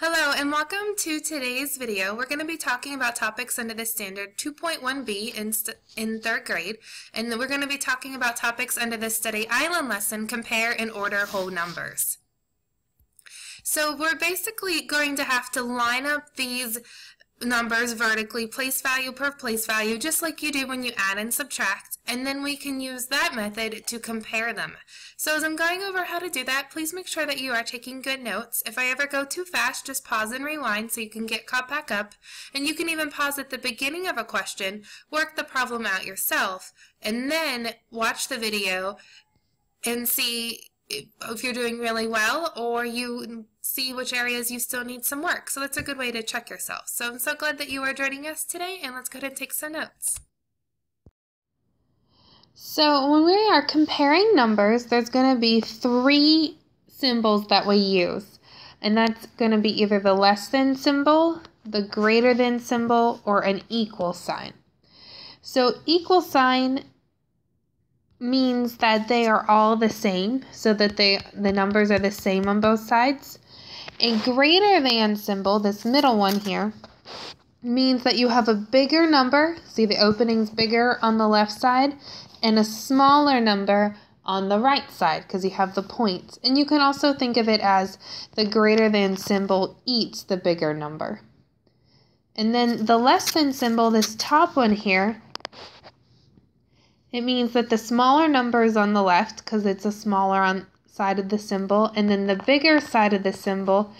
Hello and welcome to today's video. We're going to be talking about topics under the standard 2.1b in, in third grade and we're going to be talking about topics under the study island lesson compare and order whole numbers. So we're basically going to have to line up these numbers vertically, place value per place value, just like you do when you add and subtract, and then we can use that method to compare them. So as I'm going over how to do that, please make sure that you are taking good notes. If I ever go too fast, just pause and rewind so you can get caught back up, and you can even pause at the beginning of a question, work the problem out yourself, and then watch the video and see if you're doing really well or you see which areas you still need some work. So that's a good way to check yourself. So I'm so glad that you are joining us today and let's go ahead and take some notes. So when we are comparing numbers, there's going to be three symbols that we use. And that's going to be either the less than symbol, the greater than symbol, or an equal sign. So equal sign means that they are all the same, so that they the numbers are the same on both sides. A greater than symbol, this middle one here, means that you have a bigger number, see the opening's bigger on the left side, and a smaller number on the right side because you have the points. And you can also think of it as the greater than symbol eats the bigger number. And then the less than symbol, this top one here, it means that the smaller number is on the left because it's a smaller on side of the symbol, and then the bigger side of the symbol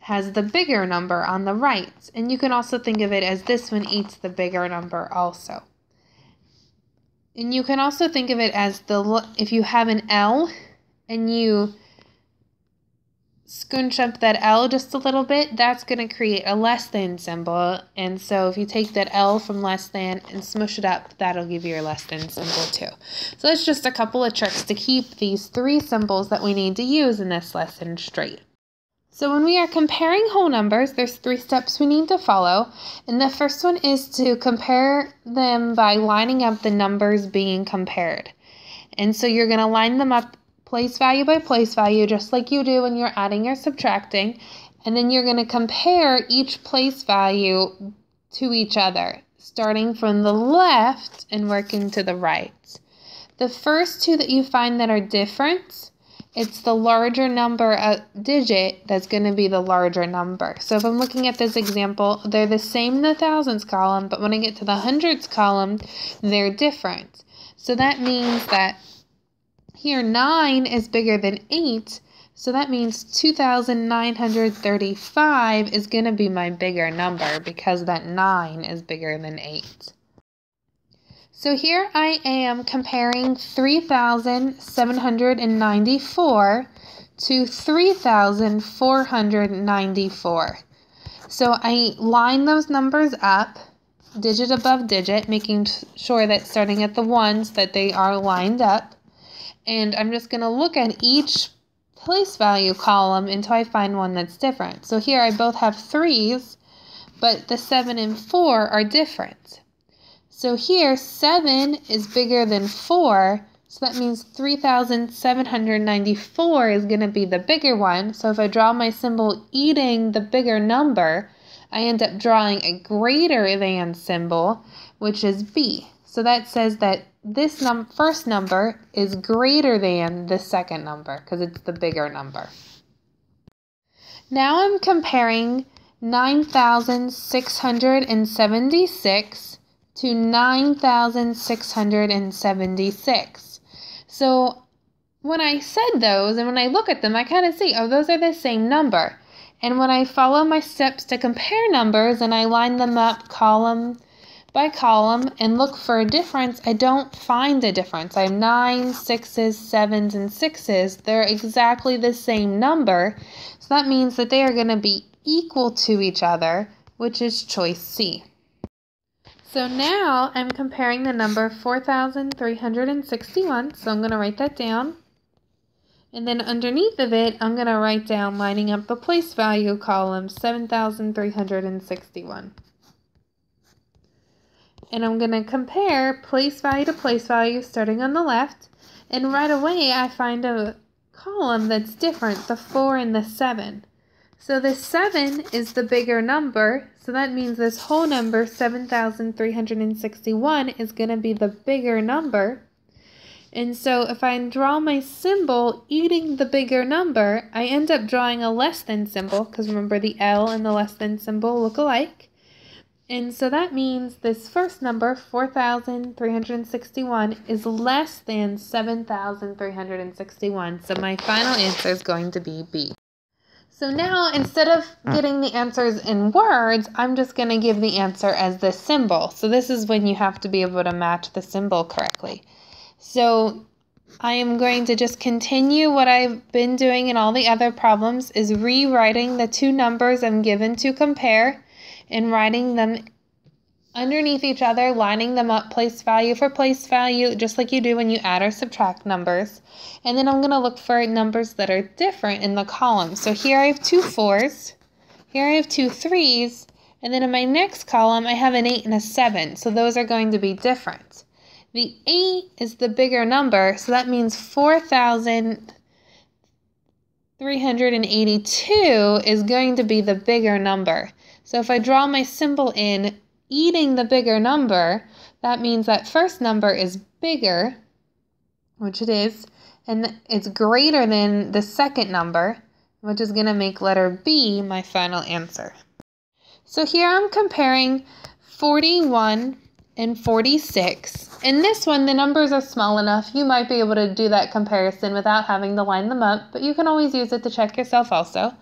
has the bigger number on the right. And you can also think of it as this one eats the bigger number also. And you can also think of it as the if you have an L and you scrunch up that L just a little bit, that's going to create a less than symbol. And so if you take that L from less than and smush it up, that'll give you your less than symbol too. So that's just a couple of tricks to keep these three symbols that we need to use in this lesson straight. So when we are comparing whole numbers, there's three steps we need to follow. And the first one is to compare them by lining up the numbers being compared. And so you're going to line them up place value by place value, just like you do when you're adding or subtracting. And then you're going to compare each place value to each other, starting from the left and working to the right. The first two that you find that are different, it's the larger number a digit that's going to be the larger number. So if I'm looking at this example, they're the same in the thousands column, but when I get to the hundreds column, they're different. So that means that here, 9 is bigger than 8, so that means 2,935 is going to be my bigger number because that 9 is bigger than 8. So here I am comparing 3,794 to 3,494. So I line those numbers up digit above digit, making sure that starting at the ones that they are lined up and I'm just going to look at each place value column until I find one that's different. So here I both have threes, but the 7 and 4 are different. So here 7 is bigger than 4, so that means 3,794 is going to be the bigger one. So if I draw my symbol eating the bigger number, I end up drawing a greater than symbol, which is B. So that says that this num first number is greater than the second number because it's the bigger number. Now I'm comparing 9,676 to 9,676. So when I said those and when I look at them, I kind of see, oh, those are the same number. And when I follow my steps to compare numbers and I line them up column by column and look for a difference, I don't find a difference. I have nine, sixes, sevens, and sixes. They're exactly the same number. So that means that they are going to be equal to each other, which is choice C. So now I'm comparing the number 4,361. So I'm going to write that down. And then underneath of it, I'm going to write down lining up the place value column 7,361 and I'm going to compare place value to place value starting on the left and right away I find a column that's different, the 4 and the 7. So this 7 is the bigger number, so that means this whole number, 7,361, is going to be the bigger number. And so if I draw my symbol eating the bigger number, I end up drawing a less than symbol, because remember the L and the less than symbol look alike. And so that means this first number, 4,361, is less than 7,361. So my final answer is going to be B. So now instead of getting the answers in words, I'm just going to give the answer as the symbol. So this is when you have to be able to match the symbol correctly. So I am going to just continue what I've been doing in all the other problems is rewriting the two numbers I'm given to compare and writing them underneath each other, lining them up place value for place value, just like you do when you add or subtract numbers. And then I'm going to look for numbers that are different in the column. So here I have two fours, here I have two threes, and then in my next column I have an 8 and a 7. So those are going to be different. The 8 is the bigger number, so that means 4,382 is going to be the bigger number. So if I draw my symbol in eating the bigger number, that means that first number is bigger, which it is, and it's greater than the second number, which is going to make letter B my final answer. So here I'm comparing 41 and 46. In this one, the numbers are small enough, you might be able to do that comparison without having to line them up, but you can always use it to check yourself also.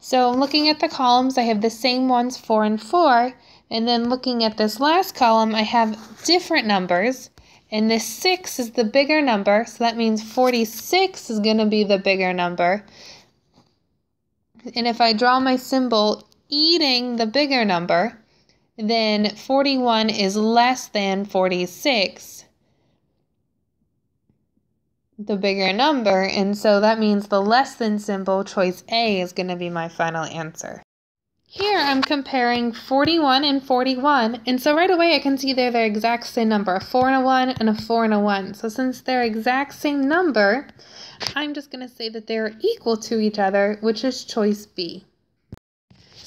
So looking at the columns, I have the same ones, 4 and 4, and then looking at this last column, I have different numbers, and this 6 is the bigger number, so that means 46 is going to be the bigger number. And if I draw my symbol eating the bigger number, then 41 is less than 46 the bigger number, and so that means the less than symbol, choice A, is going to be my final answer. Here I'm comparing 41 and 41, and so right away I can see they're the exact same number, a 4 and a 1 and a 4 and a 1. So since they're exact same number, I'm just going to say that they're equal to each other, which is choice B.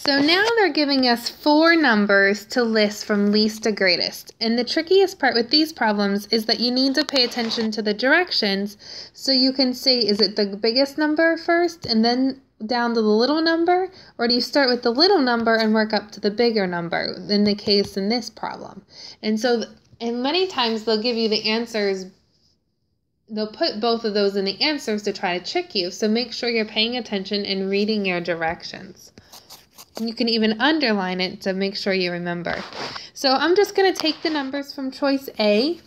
So now they're giving us four numbers to list from least to greatest. And the trickiest part with these problems is that you need to pay attention to the directions so you can say, is it the biggest number first and then down to the little number? Or do you start with the little number and work up to the bigger number in the case in this problem? And so, and many times they'll give you the answers they'll put both of those in the answers to try to trick you. So make sure you're paying attention and reading your directions. And you can even underline it to make sure you remember. So I'm just going to take the numbers from choice A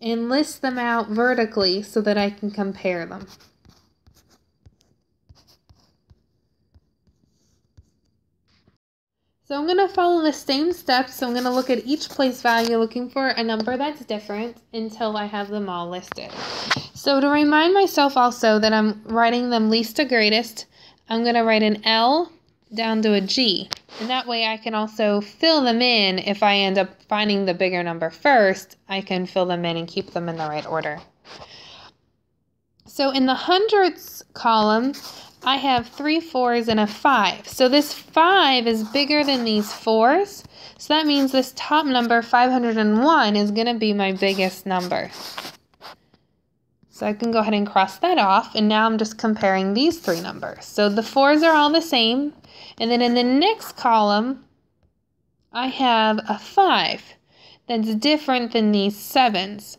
and list them out vertically so that I can compare them. So I'm going to follow the same steps. So I'm going to look at each place value looking for a number that's different until I have them all listed. So to remind myself also that I'm writing them least to greatest, I'm going to write an L down to a G. And that way I can also fill them in if I end up finding the bigger number first, I can fill them in and keep them in the right order. So in the hundreds column, I have three fours and a five. So this five is bigger than these fours. So that means this top number, 501, is going to be my biggest number. So I can go ahead and cross that off, and now I'm just comparing these three numbers. So the fours are all the same, and then in the next column, I have a 5 that's different than these 7s.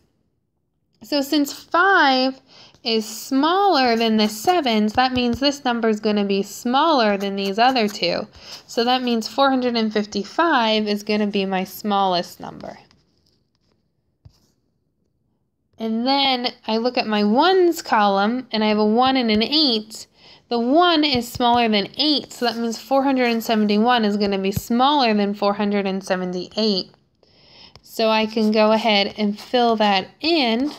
So since 5 is smaller than the 7s, that means this number is going to be smaller than these other two. So that means 455 is going to be my smallest number. And then I look at my 1s column, and I have a 1 and an 8. The 1 is smaller than 8, so that means 471 is going to be smaller than 478. So I can go ahead and fill that in,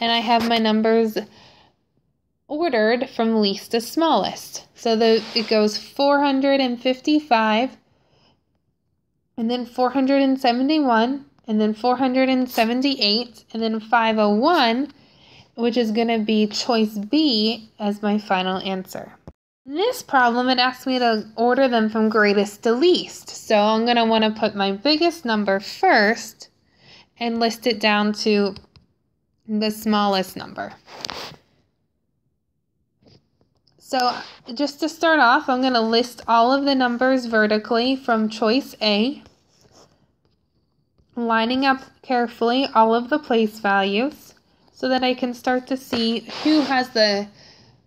and I have my numbers ordered from least to smallest. So the, it goes 455, and then 471, and then 478, and then 501, which is going to be choice B as my final answer. In this problem, it asks me to order them from greatest to least. So I'm going to want to put my biggest number first and list it down to the smallest number. So just to start off, I'm going to list all of the numbers vertically from choice A, lining up carefully all of the place values so that I can start to see who has the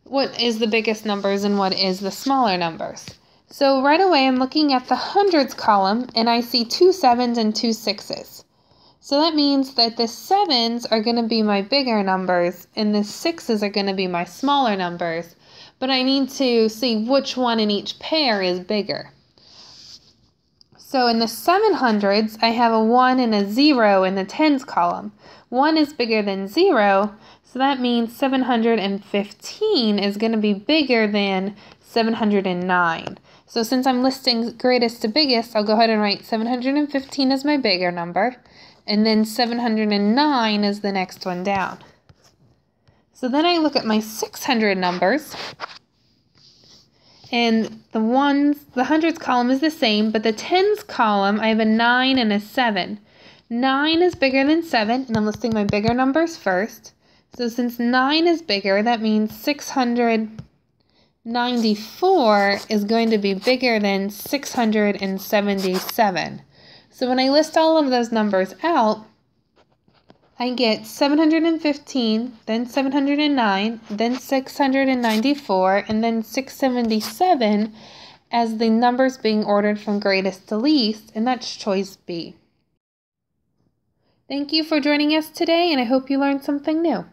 what is the biggest numbers and what is the smaller numbers. So right away I'm looking at the hundreds column and I see two sevens and two sixes. So that means that the sevens are going to be my bigger numbers and the sixes are going to be my smaller numbers. But I need to see which one in each pair is bigger. So in the 700s, I have a 1 and a 0 in the tens column. 1 is bigger than 0, so that means 715 is going to be bigger than 709. So since I'm listing greatest to biggest, I'll go ahead and write 715 as my bigger number, and then 709 is the next one down. So then I look at my 600 numbers, and the ones, the hundreds column is the same, but the tens column, I have a 9 and a 7. 9 is bigger than 7, and I'm listing my bigger numbers first. So since 9 is bigger, that means 694 is going to be bigger than 677. So when I list all of those numbers out, I get 715, then 709, then 694, and then 677 as the numbers being ordered from greatest to least, and that's choice B. Thank you for joining us today, and I hope you learned something new.